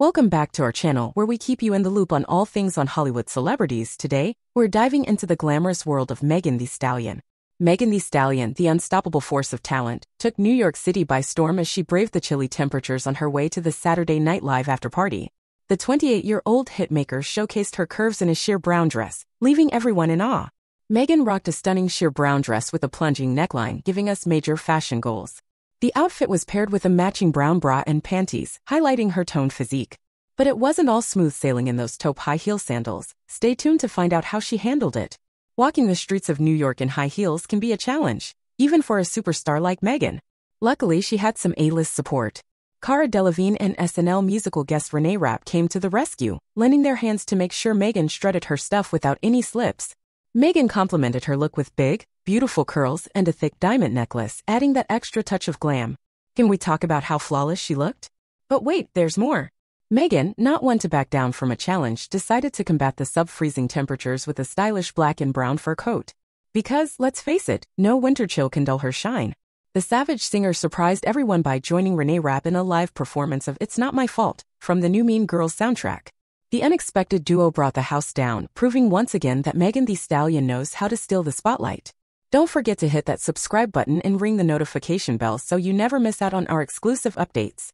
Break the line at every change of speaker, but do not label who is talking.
Welcome back to our channel where we keep you in the loop on all things on Hollywood celebrities. Today, we're diving into the glamorous world of Megan Thee Stallion. Megan Thee Stallion, the unstoppable force of talent, took New York City by storm as she braved the chilly temperatures on her way to the Saturday Night Live after party. The 28-year-old hitmaker showcased her curves in a sheer brown dress, leaving everyone in awe. Megan rocked a stunning sheer brown dress with a plunging neckline, giving us major fashion goals. The outfit was paired with a matching brown bra and panties, highlighting her toned physique. But it wasn't all smooth sailing in those taupe high heel sandals. Stay tuned to find out how she handled it. Walking the streets of New York in high heels can be a challenge, even for a superstar like Megan. Luckily, she had some A-list support. Cara Delevingne and SNL musical guest Renee Rapp came to the rescue, lending their hands to make sure Megan strutted her stuff without any slips. Megan complimented her look with big, beautiful curls and a thick diamond necklace, adding that extra touch of glam. Can we talk about how flawless she looked? But wait, there's more. Megan, not one to back down from a challenge, decided to combat the sub-freezing temperatures with a stylish black and brown fur coat. Because, let's face it, no winter chill can dull her shine. The Savage singer surprised everyone by joining Renee Rapp in a live performance of It's Not My Fault from the new Mean Girls soundtrack. The unexpected duo brought the house down, proving once again that Megan Thee Stallion knows how to steal the spotlight. Don't forget to hit that subscribe button and ring the notification bell so you never miss out on our exclusive updates.